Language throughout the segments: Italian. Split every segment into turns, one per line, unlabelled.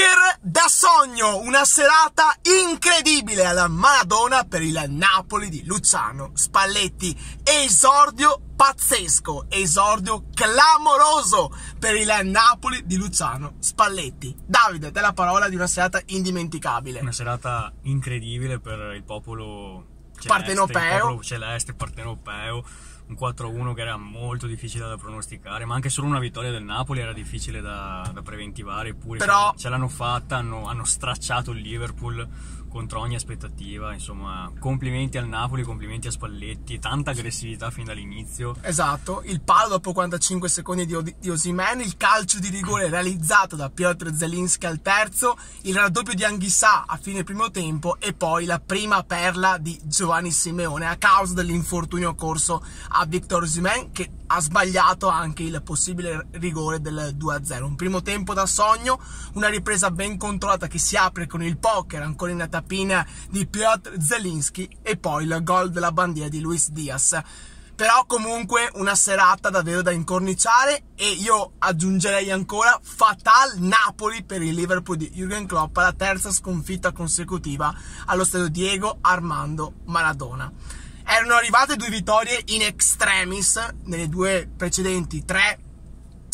poker da sogno, una serata incredibile alla Maradona per il Napoli di Luciano Spalletti. Esordio pazzesco, esordio clamoroso per il Napoli di Luciano Spalletti. Davide, te la parola di una serata indimenticabile.
Una serata incredibile per il popolo celeste,
partenopeo.
Il popolo celeste, partenopeo un 4-1 che era molto difficile da pronosticare, ma anche solo una vittoria del Napoli era difficile da, da preventivare, eppure
Però...
ce, l'hanno fatta, hanno, hanno stracciato il Liverpool contro ogni aspettativa. Insomma, complimenti al Napoli, complimenti a Spalletti, tanta aggressività fin dall'inizio.
Esatto, il palo dopo 45 secondi di, di Osimen, il calcio di rigore realizzato da Piotr Zelinski al terzo, il raddoppio di Anghissà a fine primo tempo e poi la prima perla di Giovanni Simeone a causa dell'infortunio corso a Victor Osimen che ha sbagliato anche il possibile rigore del 2-0. Un primo tempo da sogno, una ripresa ben controllata che si apre con il poker ancora in tapina di Piotr Zelinski e poi il gol della bandiera di Luis Diaz. Però comunque una serata davvero da incorniciare e io aggiungerei ancora fatal Napoli per il Liverpool di Jürgen Klopp alla terza sconfitta consecutiva allo stadio Diego Armando Maradona erano arrivate due vittorie in extremis nelle due precedenti, tre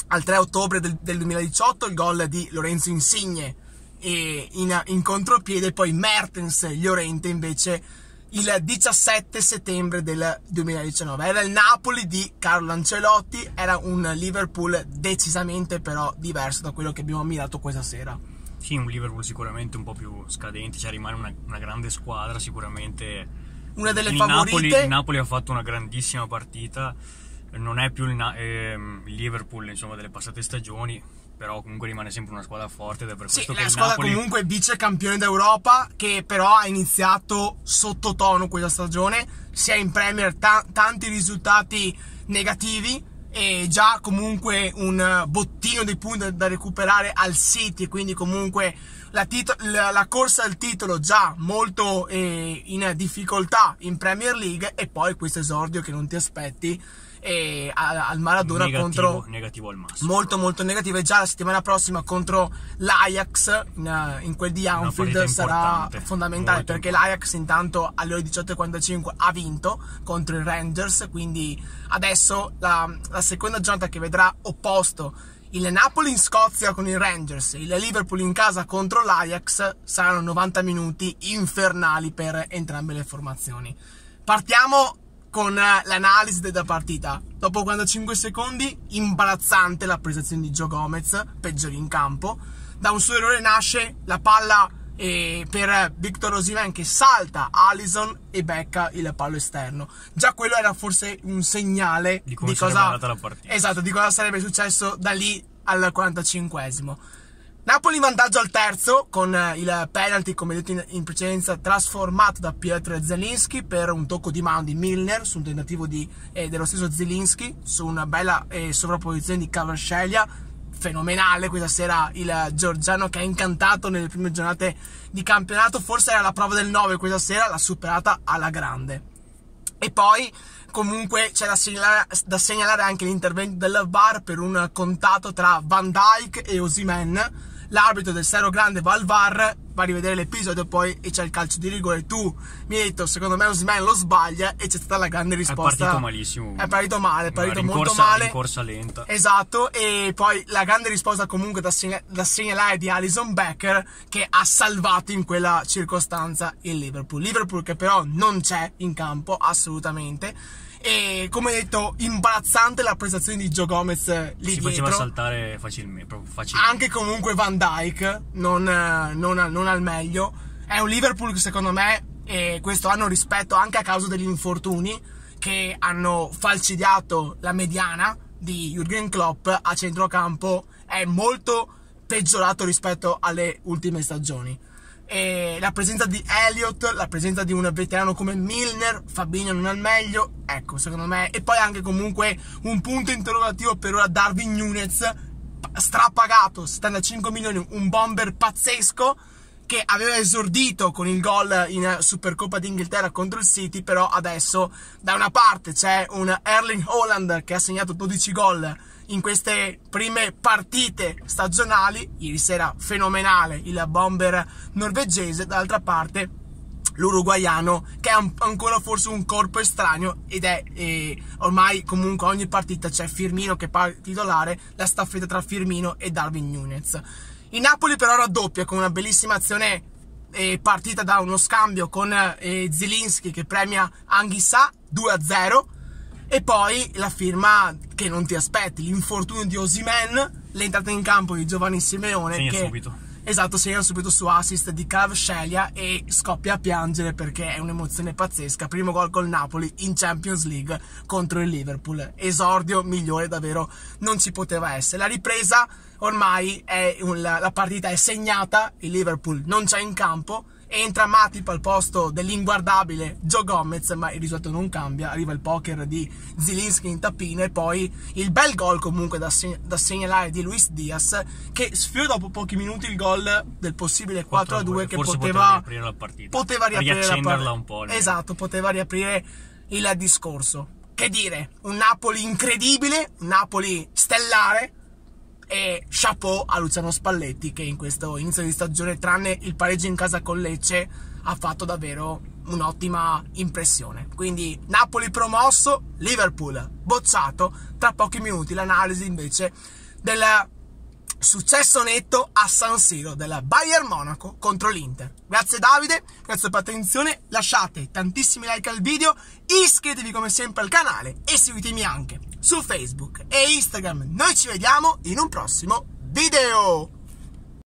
al 3 ottobre del, del 2018, il gol di Lorenzo Insigne in, in contropiede, poi Mertens Llorente invece il 17 settembre del 2019. Era il Napoli di Carlo Ancelotti, era un Liverpool decisamente però diverso da quello che abbiamo ammirato questa sera.
Sì, un Liverpool sicuramente un po' più scadente, cioè rimane una, una grande squadra, sicuramente
una delle
il
favorite.
Napoli, il Napoli ha fatto una grandissima partita, non è più il, eh, il, Liverpool insomma, delle passate stagioni, però comunque rimane sempre una squadra forte ed è per
sì,
questo
che
la
squadra
Napoli...
comunque vice campione d'Europa che però ha iniziato sottotono questa stagione, sia in Premier ta- tanti risultati negativi e già comunque un bottino di punti da recuperare al City, quindi comunque la, la, la corsa al titolo già molto eh, in difficoltà in Premier League e poi questo esordio che non ti aspetti eh, al Maradona
negativo,
contro
negativo al massimo.
molto molto negativo. E già la settimana prossima contro l'Ajax in, in quel di Anfield sarà fondamentale perché l'Ajax intanto alle ore 18.45 ha vinto contro il Rangers quindi adesso la, la seconda giornata che vedrà opposto il Napoli in Scozia con il Rangers il Liverpool in casa contro l'Ajax saranno 90 minuti infernali per entrambe le formazioni. Partiamo con l'analisi della partita. Dopo 45 secondi, imbarazzante la prestazione di Joe Gomez, peggiore in campo. Da un suo errore nasce la palla eh, per Victor Osimen che salta Allison e becca il pallo esterno. Già quello era forse un segnale
di,
di cosa. Esatto, di cosa sarebbe successo da lì al 45esimo. Napoli in vantaggio al terzo con il penalty, come detto in, in precedenza, trasformato da Pietro Zelinski per un tocco di mano di Milner su un tentativo di, eh, dello stesso Zelinski su una bella eh, sovrapposizione di Cavarsceglia fenomenale questa sera il Giorgiano che ha incantato nelle prime giornate di campionato. Forse era la prova del 9 questa sera l'ha superata alla grande. E poi comunque c'è da segnalare, da segnalare anche l'intervento del VAR per un contatto tra Van Dyke e Osimen l'arbitro del Serro Grande va al VAR, va a rivedere l'episodio poi e c'è il calcio di rigore. Tu mi hai detto, secondo me Osman lo sbaglia e c'è stata la grande risposta.
È partito malissimo.
È partito male, è partito
rincorsa,
molto male.
Rincorsa lenta.
Esatto, e poi la grande risposta comunque da, segna- da segnalare di Alison Becker che ha salvato in quella circostanza il Liverpool. Liverpool che però non c'è in campo assolutamente e come detto imbarazzante la prestazione di Joe Gomez lì
si
dietro.
faceva saltare facilmente, facilmente.
anche comunque Van Dyke non, non, non, al meglio. È un Liverpool che secondo me e questo hanno rispetto anche a causa degli infortuni che hanno falcidiato la mediana di Jürgen Klopp a centrocampo è molto peggiorato rispetto alle ultime stagioni e la presenza di Elliott, la presenza di un veterano come Milner, Fabinho non al meglio, ecco secondo me, e poi anche comunque un punto interrogativo per ora Darwin Nunes, strapagato, 75 milioni, un bomber pazzesco, che aveva esordito con il gol in Supercoppa d'Inghilterra contro il City, però adesso da una parte c'è un Erling Holland che ha segnato 12 gol in queste prime partite stagionali. Ieri sera fenomenale il bomber norvegese, dall'altra parte l'uruguaiano che ha ancora forse un corpo estraneo ed è eh, ormai comunque ogni partita c'è Firmino che fa titolare, la staffetta tra Firmino e Darwin Nunez. Il Napoli però raddoppia con una bellissima azione eh, partita da uno scambio con eh, Zilinski che premia Anghissà 2-0 e poi la firma che non ti aspetti, l'infortunio di Osimen, l'entrata in campo di Giovanni Simeone
Segna
che
subito.
Esatto, segna subito su assist di Kvaratskhelia e scoppia a piangere perché è un'emozione pazzesca. Primo gol col Napoli in Champions League contro il Liverpool. Esordio migliore davvero non ci poteva essere. La ripresa ormai è un, la partita è segnata, il Liverpool non c'è in campo entra Matip al posto dell'inguardabile Joe Gomez, ma il risultato non cambia, arriva il poker di Zilinski in tappina e poi il bel gol comunque da, seg- da segnalare di Luis Diaz che sfiora dopo pochi minuti il gol del possibile 4-2 che
Forse
poteva,
riaprire la partita.
poteva riaprire la partita.
un po'.
Esatto, poteva riaprire il discorso. Che dire, un Napoli incredibile, un Napoli stellare, e chapeau a Luciano Spalletti che in questo inizio di stagione, tranne il pareggio in casa con Lecce, ha fatto davvero un'ottima impressione. Quindi Napoli promosso, Liverpool bocciato. Tra pochi minuti l'analisi invece del successo netto a San Siro della Bayern Monaco contro l'Inter. Grazie Davide, grazie per l'attenzione, lasciate tantissimi like al video, iscrivetevi come sempre al canale e seguitemi anche su Facebook e Instagram. Noi ci vediamo in un prossimo video!